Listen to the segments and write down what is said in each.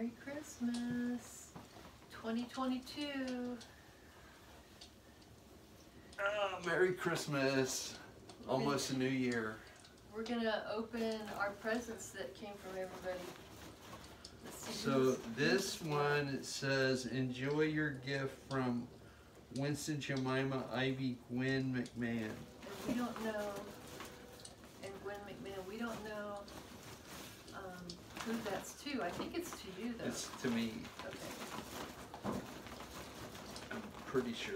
Merry Christmas, 2022. Oh, ah, Merry Christmas. Almost a new year. We're gonna open our presents that came from everybody. So this one it says enjoy your gift from Winston Jemima Ivy Gwen McMahon. And we don't know, and Gwen McMahon, we don't know who that's to. I think it's to you though. It's to me, Okay. I'm pretty sure.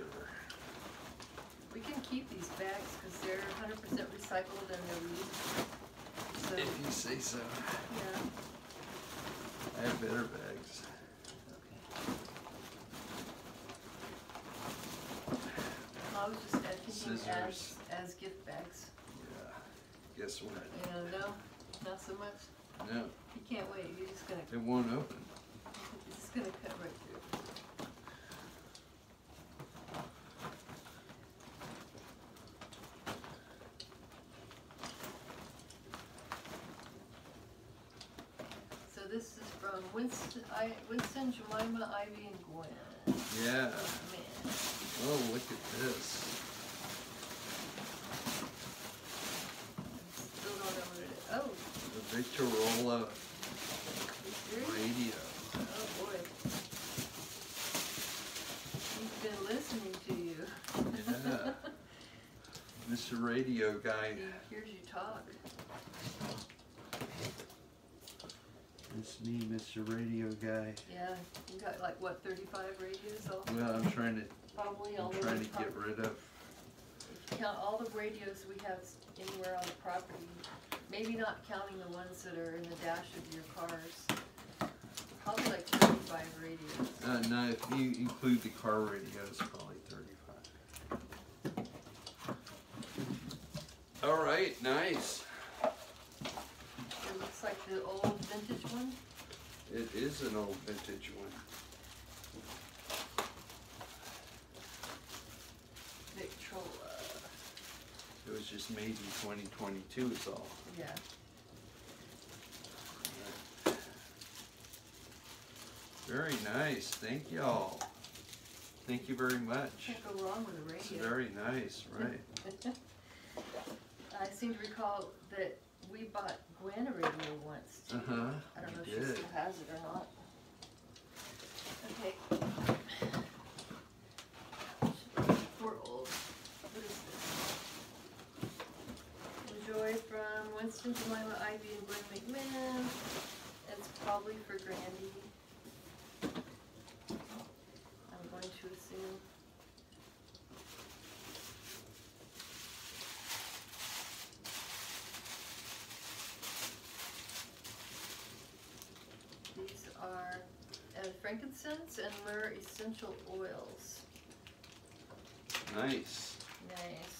We can keep these bags because they're 100% recycled and they're reusable. So, If you say so. yeah. I have better bags. I was just as, as gift bags. Yeah. Guess what? Yeah, no, not so much. No, You can't wait. You're just gonna, it won't open. it's just gonna cut right through. So this is from Winston, I, Winston, Jemima, Ivy, and Gwen. Yeah. Oh, man. Oh, look at this. Still don't know what it is. Oh, The Victorola radio. Oh boy. He's been listening to you. Yeah. Mr. Radio Guy. He hears you talk. It's me, Mr. Radio Guy. Yeah, you got like what, 35 radios all? Well, I'm trying to, Probably all I'm trying to get rid of. If you count all the radios we have anywhere on the property, maybe not counting the ones that are in the dash of your cars. Probably like 35 radios. Uh, no, if you include the car radios, probably thirty-five. All right, nice. It looks like the old vintage one. It is an old vintage one. Victrola. It was just made in twenty twenty-two is all. Yeah. Very nice, thank y'all. Thank you very much. Can't go wrong with a It's radio. very nice, right? I seem to recall that we bought Gwen a radio once too. Uh-huh, I don't know if she still has it or not. Okay. We're old. What is this? Enjoy from Winston, Jemima, Ivy, and Gwen McMahon. It's probably for Grandy. I'm going to assume. These are uh, frankincense and myrrh essential oils. Nice. Nice.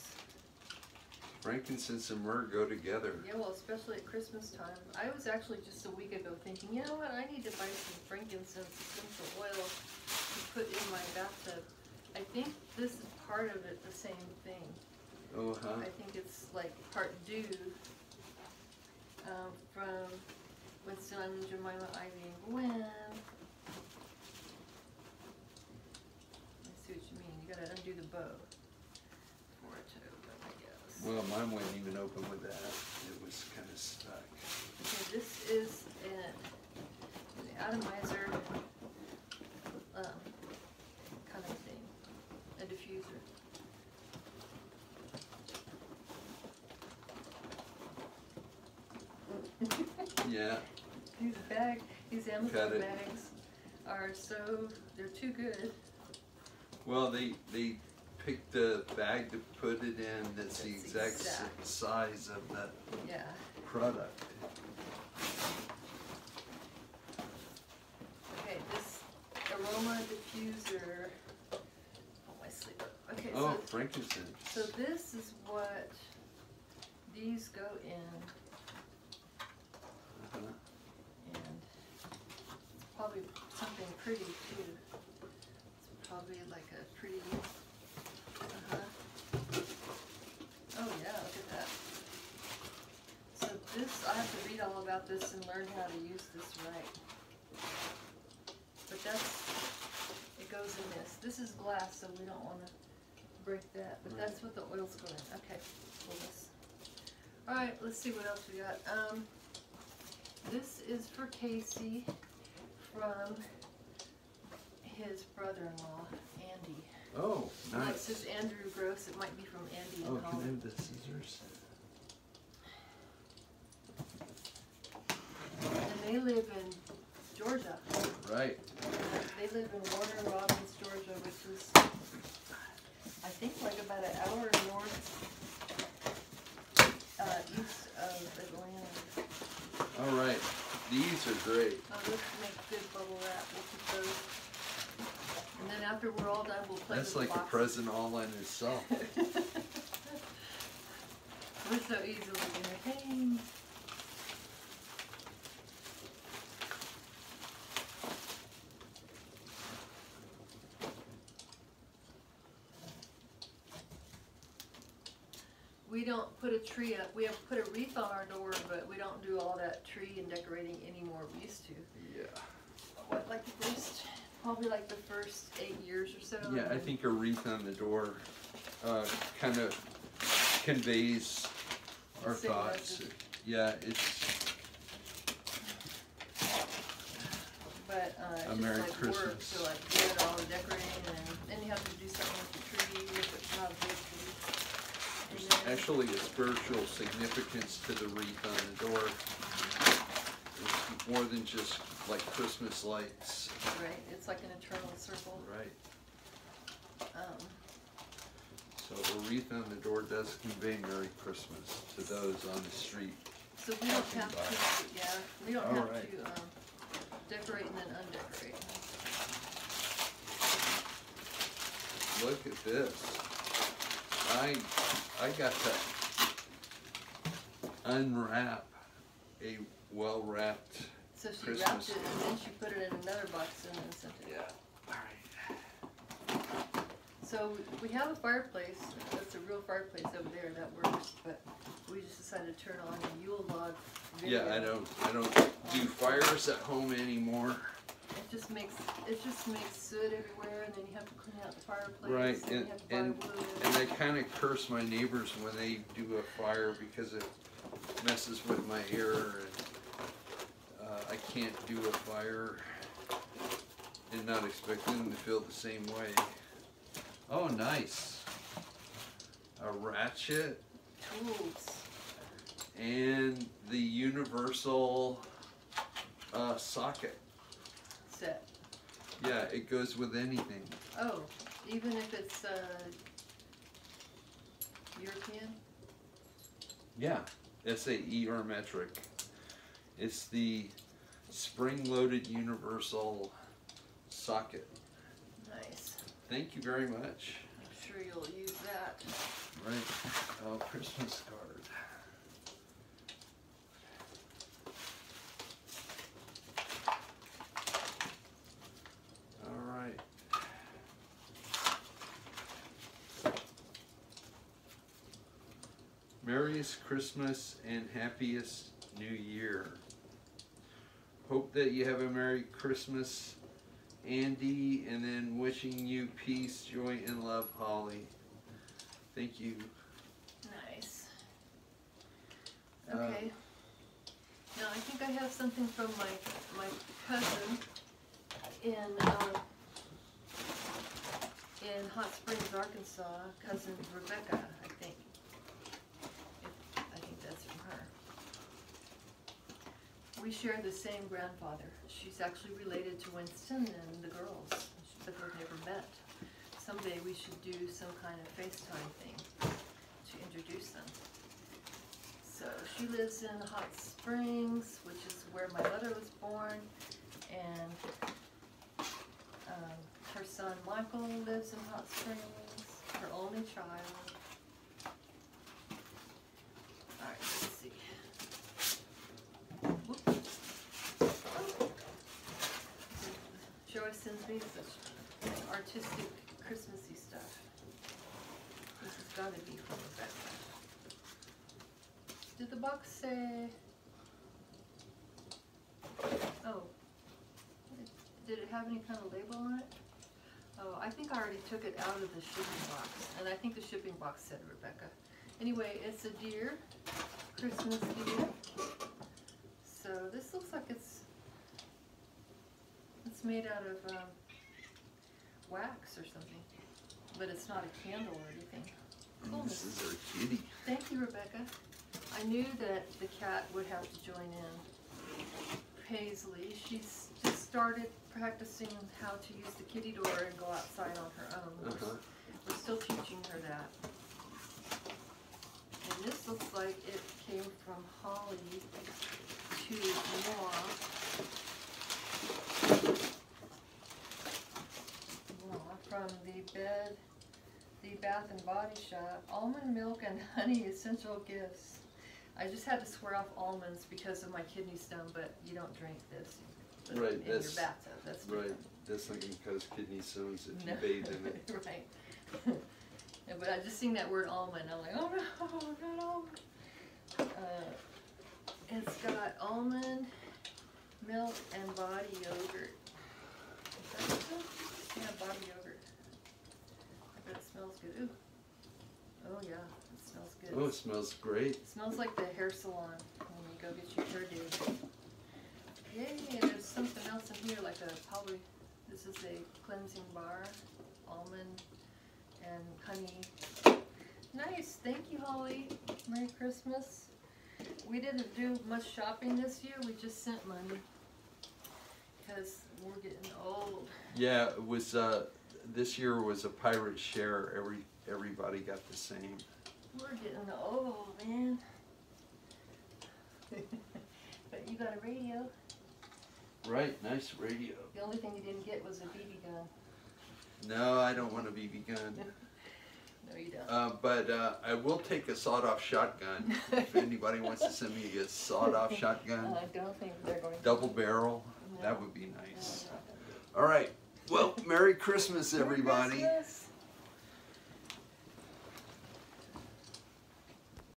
Frankincense and myrrh go together. Yeah, well, especially at Christmas time. I was actually just a week ago thinking, you know what, I need to buy some frankincense essential oil to put in my bathtub. I think this is part of it, the same thing. Oh, huh? I think it's like part due um, from Winston and Jemima, Ivy, and Gwen. I see what you mean. You gotta undo the bow for it to open, I guess. Well, mine wasn't even open with that. It was kind of stuck. Okay, this is an, an atomizer, um, kind of thing, a diffuser. Yeah, These bag, these Amazon bags are so, they're too good. well, the, they picked the bag to put it in that's the exact exact. size of the Yeah. product. Okay, this aroma diffuser. Oh, my sleeper. Okay, Oh, so frankincense. so this is what these go in, Uh-huh. and it's probably something pretty too. It's probably like a pretty. Oh yeah, look at that. So this, I have to read all about this and learn how to use this right. But that's, it goes in this. This is glass, so we don't wanna break that, but that's what the oil's going in. Okay, pull this. Alright, let's see what else we got. Um, this is for Casey from his brother-in-law, Oh, Well, It nice. says Andrew Gross, it might be from Andy Oh, and can I have the scissors? And they live in Georgia. Right. They live in Warner Robins, Georgia, which is, I think like about an hour north, uh, east of Atlanta. All right. These are great let's make good bubble wrap, we'll keep those. And then after we're all done, we'll play with That's the like a boxes. present all in itself. We're so easily entertained. We don't put a tree up, we have put a wreath on our door, but we don't do all that tree and decorating anymore, we used to. Yeah. What, like the first, probably like the first eight years or so. Yeah, I think a wreath on the door uh, kind of conveys our thoughts. message. Yeah, it's But, uh, A it's Merry like work Christmas. to like get all the decorating and then you have to do something with the tree, if not a big tree. There's actually a spiritual significance to the wreath on the door. It's more than just like Christmas lights. Right, it's like an eternal circle. Right. Um, So a wreath on the door does convey Merry Christmas to those on the street. so we don't have to, yeah, we don't have Alright. to, um, decorate and then undecorate. Look at this. I I got to unwrap a well wrapped. So she Christmas. wrapped it and then she put it in another box and then sent it. Yeah. Alright. So we have a fireplace, that's a real fireplace over there, that works, but we just decided to turn on a Yule log video. Yeah, I don't I don't do um, fires at home anymore. It just makes, it just makes soot everywhere, and then you have to clean out the fireplace, Right, and you and- have to buy and- wood. And I kinda curse my neighbors when they do a fire because it messes with my air and I can't do a fire and not expect them to feel the same way. Oh, nice. A ratchet Tools, and the universal uh, socket. set. Yeah, it goes with anything. Oh, even if it's, uh, European? Yeah, SAE or metric. It's the spring-loaded universal socket. Nice. Thank you very much. I'm sure you'll use that. Right. Oh, Christmas card. All right. Merriest Christmas and happiest New Year. Hope that you have a Merry Christmas, Andy, and then wishing you peace, joy, and love, Holly. Thank you. Nice. Uh, Okay. Now, I think I have something from my, my cousin in, um, in Hot Springs, Arkansas, cousin Rebecca, I think. If- I think that's from her. We share the same grandfather. She's actually related to Winston and the girls, but they've never met. Someday we should do some kind of FaceTime thing to introduce them. So she lives in Hot Springs, which is where my mother was born, and um, her son Michael lives in Hot Springs, her only child. Alright, let's see. Whoop. She sends such artistic Christmassy stuff. This has gotta be from Rebecca. Did the box say? Oh. Did it have any kind of label on it? Oh, I think I already took it out of the shipping box, and I think the shipping box said Rebecca. Anyway, it's a deer, Christmas deer. So this looks like it's, it's made out of, um, wax or something, but it's not a candle or anything. Coolness. This is our kitty. Thank you, Rebecca. I knew that the cat would have to join in. Paisley, she's just started practicing how to use the kitty door and go outside on her own. We're Uh-huh. We're still teaching her that. And this looks like it came from Holly to Noah. Noah from the bed, the Bath and Body Shop, almond milk and honey essential gifts. I just had to swear off almonds because of my kidney stone, but you don't drink this. Right, In your bathtub, that's Right, different. that's not gonna cause kidney stones if you bathe in it. Right. Yeah, but I just seen that word almond, I'm like, oh no, not almond. Uh, It's got almond, milk, and body yogurt. Is that? Yeah, body yogurt. It smells good, ooh. Oh yeah, it smells good. Oh, it smells great. It smells like the hair salon when you go get your hair did. Yay, and there's something else in here, like a, probably, this is a cleansing bar, almond and honey. Nice, thank you Holly, Merry Christmas. We didn't do much shopping this year, we just sent money. Cause we're getting old. Yeah, it was, uh, this year was a pirate share, every, everybody got the same. We're getting old, man. But you got a radio. Right, nice radio. The only thing you didn't get was a BB gun. No, I don't want a BB gun. No, you don't. Uh, but, uh, I will take a sawed-off shotgun. If anybody wants to send me a sawed-off shotgun, I don't think they're going to. double barrel, No. that would be nice. they're not gonna do it. All right, well, Merry Christmas, Merry everybody. Christmas.